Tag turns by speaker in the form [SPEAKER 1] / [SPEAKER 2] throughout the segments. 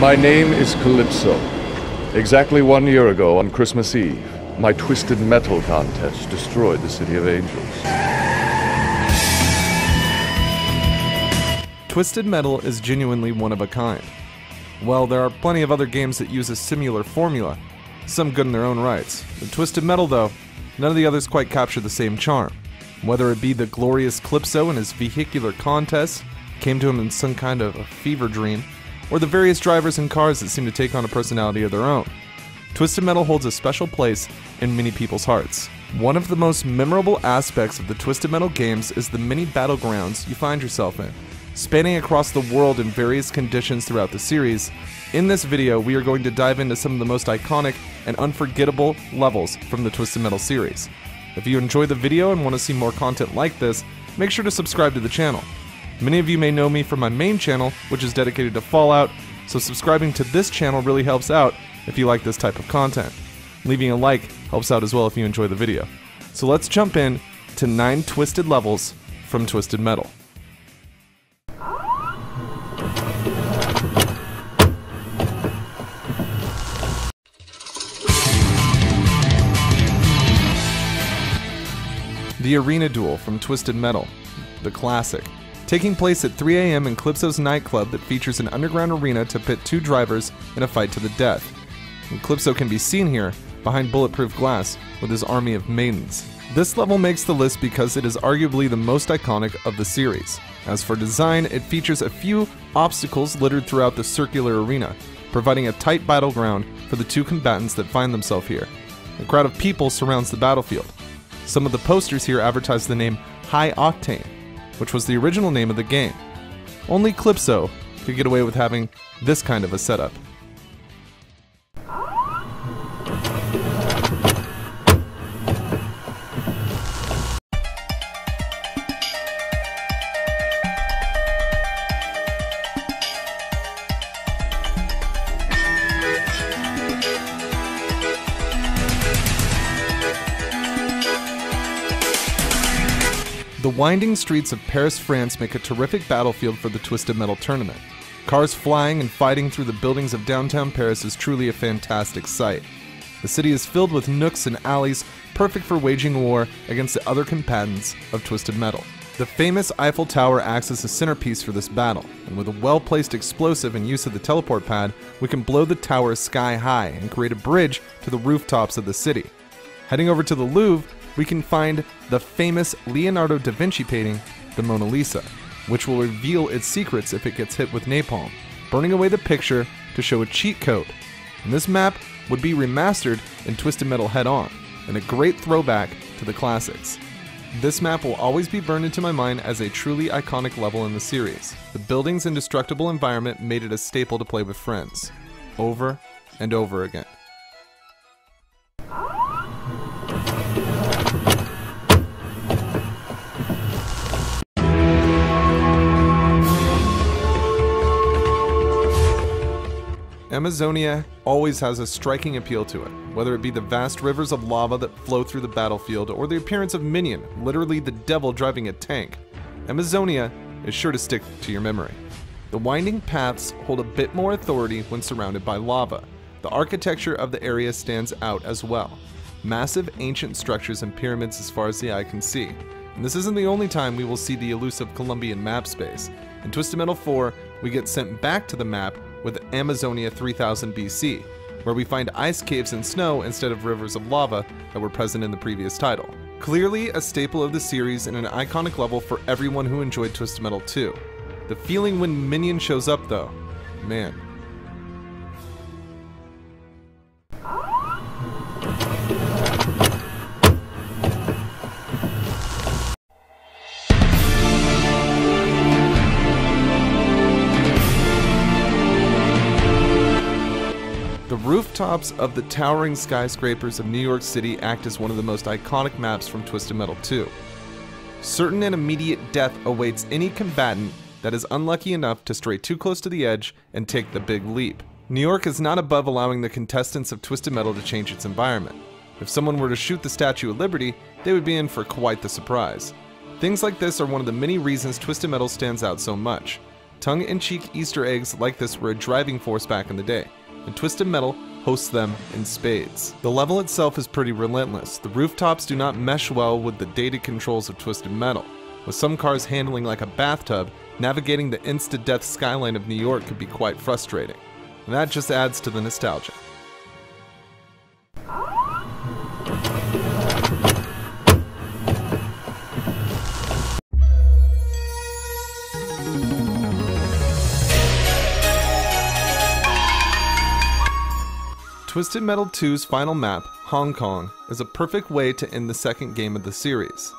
[SPEAKER 1] My name is Calypso. Exactly one year ago on Christmas Eve, my Twisted Metal contest destroyed the City of Angels.
[SPEAKER 2] Twisted Metal is genuinely one of a kind. While there are plenty of other games that use a similar formula, some good in their own rights. With Twisted Metal, though, none of the others quite capture the same charm. Whether it be the glorious Calypso and his vehicular contest, came to him in some kind of a fever dream, or the various drivers and cars that seem to take on a personality of their own. Twisted Metal holds a special place in many people's hearts. One of the most memorable aspects of the Twisted Metal games is the many battlegrounds you find yourself in. Spanning across the world in various conditions throughout the series, in this video we are going to dive into some of the most iconic and unforgettable levels from the Twisted Metal series. If you enjoy the video and want to see more content like this, make sure to subscribe to the channel. Many of you may know me from my main channel, which is dedicated to Fallout, so subscribing to this channel really helps out if you like this type of content. Leaving a like helps out as well if you enjoy the video. So let's jump in to 9 twisted levels from Twisted Metal. The Arena Duel from Twisted Metal, the classic. Taking place at 3 a.m. in Calypso's nightclub that features an underground arena to pit two drivers in a fight to the death. And Calypso can be seen here, behind bulletproof glass, with his army of maidens. This level makes the list because it is arguably the most iconic of the series. As for design, it features a few obstacles littered throughout the circular arena, providing a tight battleground for the two combatants that find themselves here. A crowd of people surrounds the battlefield. Some of the posters here advertise the name High Octane, which was the original name of the game. Only Calypso could get away with having this kind of a setup. The winding streets of Paris, France make a terrific battlefield for the Twisted Metal tournament. Cars flying and fighting through the buildings of downtown Paris is truly a fantastic sight. The city is filled with nooks and alleys perfect for waging war against the other combatants of Twisted Metal. The famous Eiffel Tower acts as a centerpiece for this battle, and with a well placed explosive and use of the teleport pad, we can blow the tower sky high and create a bridge to the rooftops of the city. Heading over to the Louvre, we can find the famous Leonardo da Vinci painting, the Mona Lisa, which will reveal its secrets if it gets hit with napalm, burning away the picture to show a cheat code. And this map would be remastered in Twisted Metal Head On, and a great throwback to the classics. This map will always be burned into my mind as a truly iconic level in the series. The building's indestructible environment made it a staple to play with friends, over and over again. Amazonia always has a striking appeal to it, whether it be the vast rivers of lava that flow through the battlefield or the appearance of Minion, literally the devil driving a tank. Amazonia is sure to stick to your memory. The winding paths hold a bit more authority when surrounded by lava. The architecture of the area stands out as well. Massive ancient structures and pyramids as far as the eye can see. And this isn't the only time we will see the elusive Colombian map space. In Twisted Metal 4, we get sent back to the map with Amazonia 3000 BC, where we find ice caves and snow instead of rivers of lava that were present in the previous title. Clearly a staple of the series and an iconic level for everyone who enjoyed Twisted Metal 2. The feeling when Minion shows up though, man. Rooftops of the towering skyscrapers of New York City act as one of the most iconic maps from Twisted Metal 2. Certain and immediate death awaits any combatant that is unlucky enough to stray too close to the edge and take the big leap. New York is not above allowing the contestants of Twisted Metal to change its environment. If someone were to shoot the Statue of Liberty, they would be in for quite the surprise. Things like this are one of the many reasons Twisted Metal stands out so much. Tongue in cheek Easter eggs like this were a driving force back in the day, and Twisted Metal hosts them in spades. The level itself is pretty relentless. The rooftops do not mesh well with the dated controls of Twisted Metal. With some cars handling like a bathtub, navigating the insta death skyline of New York could be quite frustrating. And that just adds to the nostalgia. Twisted Metal 2's final map, Hong Kong, is a perfect way to end the second game of the series.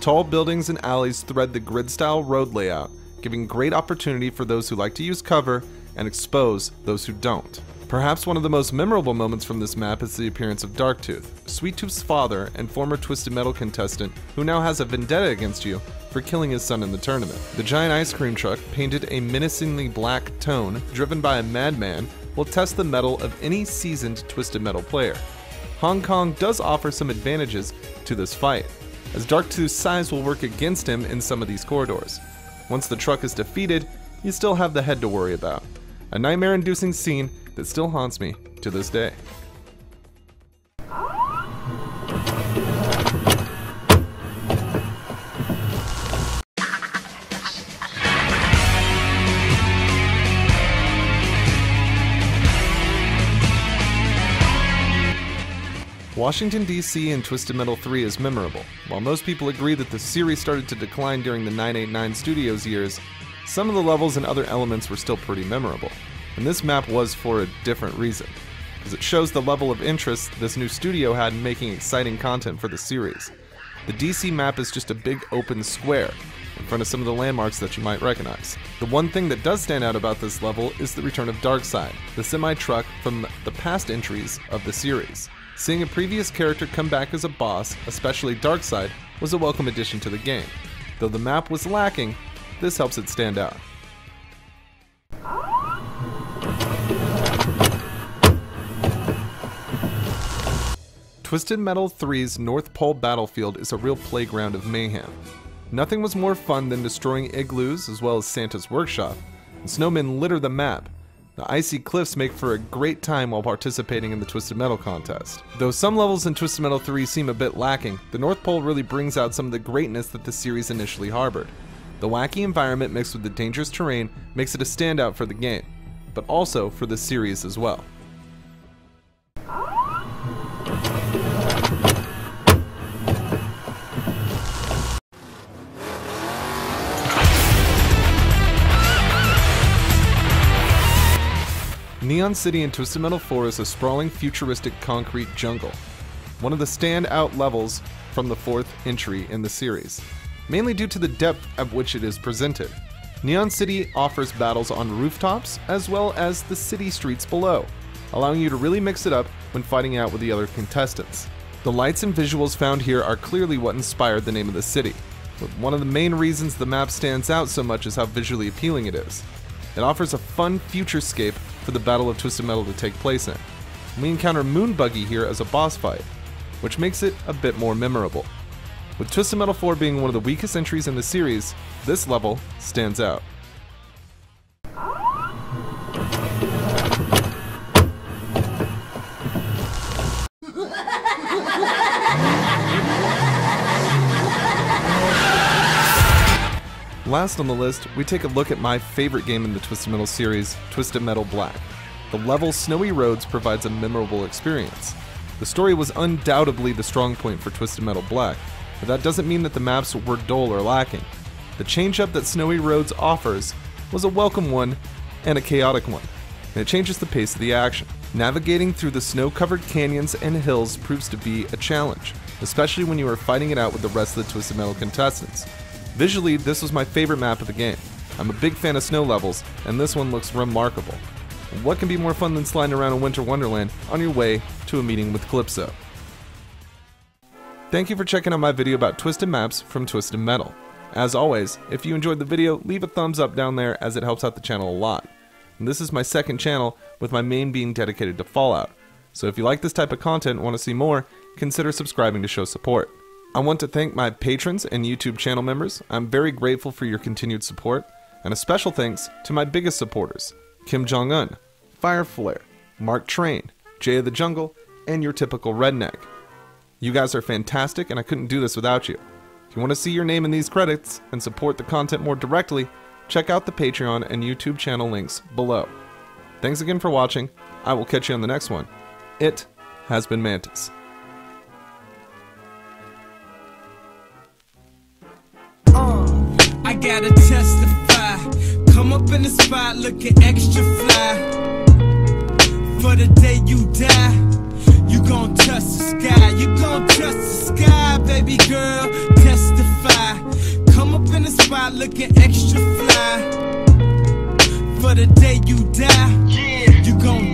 [SPEAKER 2] Tall buildings and alleys thread the grid style road layout, giving great opportunity for those who like to use cover and expose those who don't. Perhaps one of the most memorable moments from this map is the appearance of Darktooth, Sweet Tooth's father and former Twisted Metal contestant who now has a vendetta against you for killing his son in the tournament. The giant ice cream truck, painted a menacingly black tone, driven by a madman, will test the mettle of any seasoned Twisted Metal player. Hong Kong does offer some advantages to this fight, as Dark Darktooth's size will work against him in some of these corridors. Once the truck is defeated, you still have the head to worry about. A nightmare inducing scene that still haunts me to this day. Washington, D.C. in Twisted Metal 3 is memorable. While most people agree that the series started to decline during the 989 Studios years, some of the levels and other elements were still pretty memorable. And this map was for a different reason, because it shows the level of interest this new studio had in making exciting content for the series. The DC map is just a big open square, in front of some of the landmarks that you might recognize. The one thing that does stand out about this level is the return of Darkside, the semi truck from the past entries of the series. Seeing a previous character come back as a boss, especially Darkside, was a welcome addition to the game. Though the map was lacking, this helps it stand out. Twisted Metal 3's North Pole battlefield is a real playground of mayhem. Nothing was more fun than destroying igloos as well as Santa's workshop, snowmen litter the map, the icy cliffs make for a great time while participating in the Twisted Metal contest. Though some levels in Twisted Metal 3 seem a bit lacking, the North Pole really brings out some of the greatness that the series initially harbored. The wacky environment mixed with the dangerous terrain makes it a standout for the game, but also for the series as well. Neon City in Twisted Metal 4 is a sprawling, futuristic concrete jungle, one of the standout levels from the fourth entry in the series, mainly due to the depth at which it is presented. Neon City offers battles on rooftops as well as the city streets below, allowing you to really mix it up when fighting out with the other contestants. The lights and visuals found here are clearly what inspired the name of the city, but one of the main reasons the map stands out so much is how visually appealing it is. It offers a fun futurescape for the Battle of Twisted Metal to take place in. We encounter Moonbuggy here as a boss fight, which makes it a bit more memorable. With Twisted Metal 4 being one of the weakest entries in the series, this level stands out. Last on the list, we take a look at my favorite game in the Twisted Metal series, Twisted Metal Black. The level Snowy Roads provides a memorable experience. The story was undoubtedly the strong point for Twisted Metal Black, but that doesn't mean that the maps were dull or lacking. The change-up that Snowy Roads offers was a welcome one and a chaotic one, and it changes the pace of the action. Navigating through the snow-covered canyons and hills proves to be a challenge, especially when you are fighting it out with the rest of the Twisted Metal contestants. Visually, this was my favorite map of the game. I'm a big fan of snow levels, and this one looks remarkable. What can be more fun than sliding around a winter wonderland on your way to a meeting with Calypso? Thank you for checking out my video about Twisted Maps from Twisted Metal. As always, if you enjoyed the video, leave a thumbs up down there as it helps out the channel a lot. And this is my second channel, with my main being dedicated to Fallout. So if you like this type of content and want to see more, consider subscribing to show support. I want to thank my patrons and YouTube channel members. I'm very grateful for your continued support. And a special thanks to my biggest supporters Kim Jong un, Fireflare, Mark Train, Jay of the Jungle, and your typical redneck. You guys are fantastic, and I couldn't do this without you. If you want to see your name in these credits and support the content more directly, check out the Patreon and YouTube channel links below. Thanks again for watching. I will catch you on the next one. It has been Mantis.
[SPEAKER 3] gotta testify. Come up in the spot looking extra fly. For the day you die, you gon' touch the sky. You gon' touch the sky, baby girl. Testify. Come up in the spot looking extra fly. For the day you die, you gon'